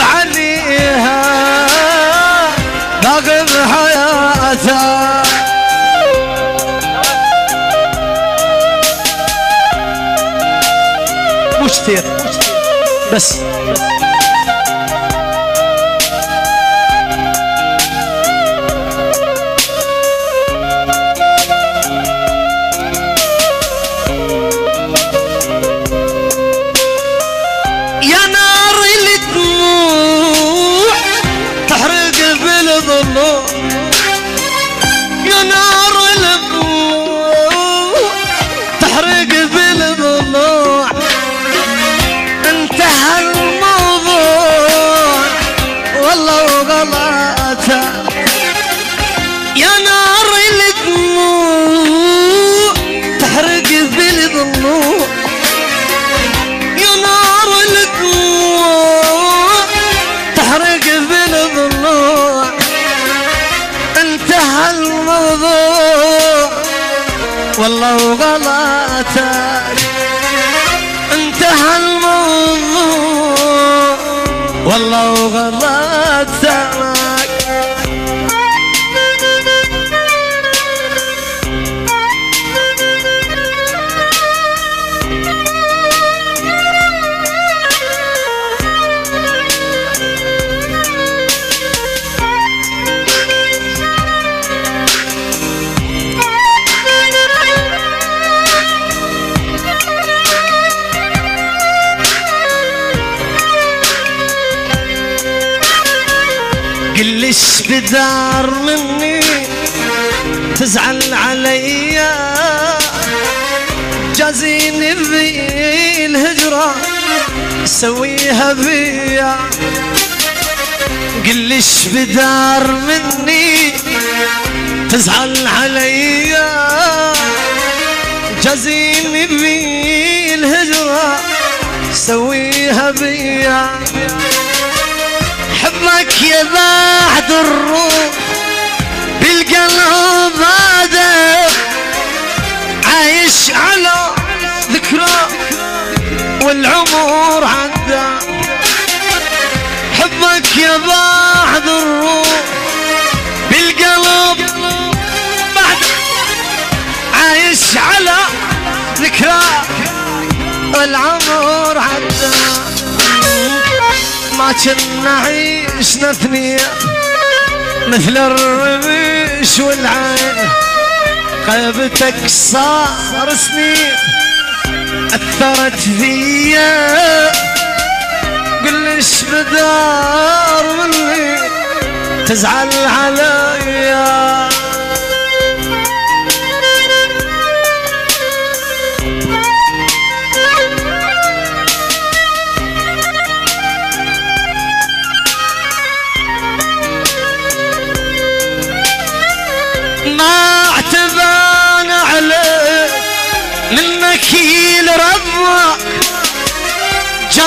عليها باقي بحياته مش كثير. بس. والله وغلطك انتهى الموضوع. والله وغلطك بدار مني تزعل عليا جازيني في الهجرة سويها فيا. قل إيش بدار مني تزعل عليا جازيني في الهجرة سويها بيا حبك يا بعد ذكرى والعمر عدى ما كنا عيشنا اثنين مثل الرمش والعين. غيبتك صار سنين. أثرت فيا. قل إيش بدار مني. تزعل عليا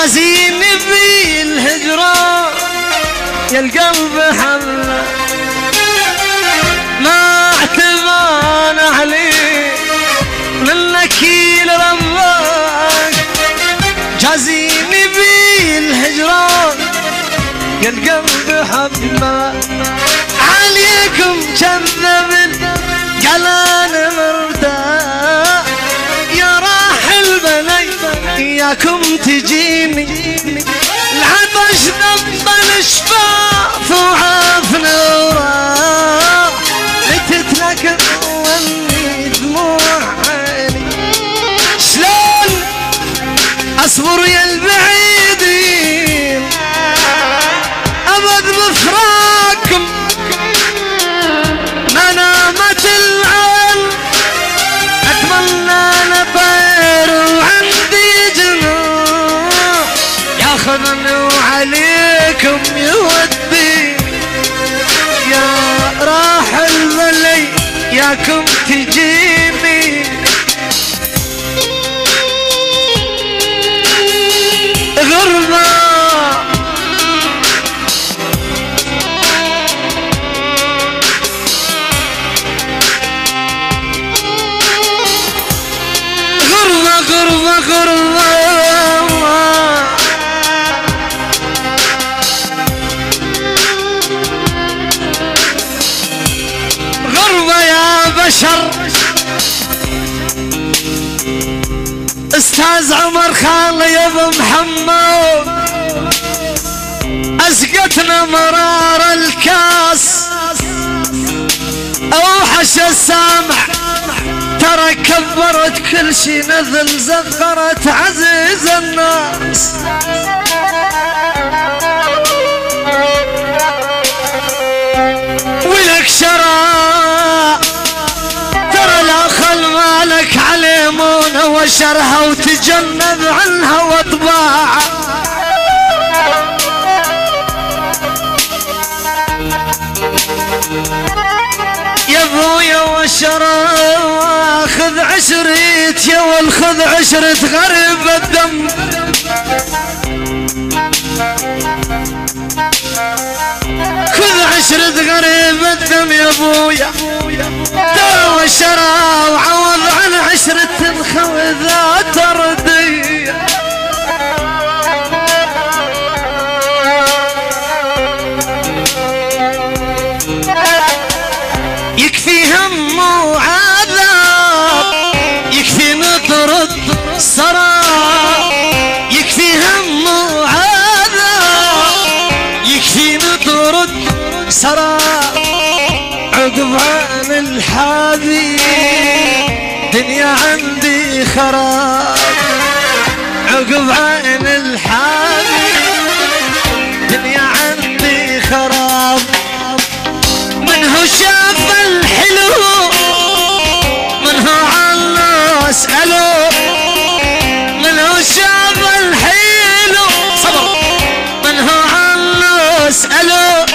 جازيني بالهجرة يا القلب حمله ما اعتبان عليك منك ربك جازيني بالهجرة يا القلب حمله عليكم كذب بني اياكم تجيني. العطش ذب الشفاف وعافنا وراح ياكم تجيني غربه غربة غربة غربة البشر أستاذ عمر خالي يا ابو محمد. اسقتنا مرار الكاس. أوحش السامع ترى كبرت كل شي نذل زغرت عزيز الناس. وشرها وتجنب عنها واطباعه يا ابويا وشرى خذ عشريت يا ول خذ عشرة غريب الدم. خذ عشرة غريب الدم يا ابويا. وعوض عن الخوذات رديه يكفي هم وعذاب يكفي نطرد سراب يكفي هم وعذاب يكفي نطرد سراب عقب عن الحادي دنيا خراب عقب عن الحادي دنيا عندي خراب. منه شاف الحلو؟ منه عنه اسأله منه شاف الحلو صبر. منه عنه اسأله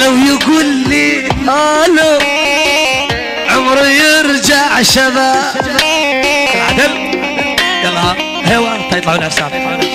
لو يقول لي ألو عمري يرجع شباب. عدل يلا هوا طيب، يطلعوا العرسان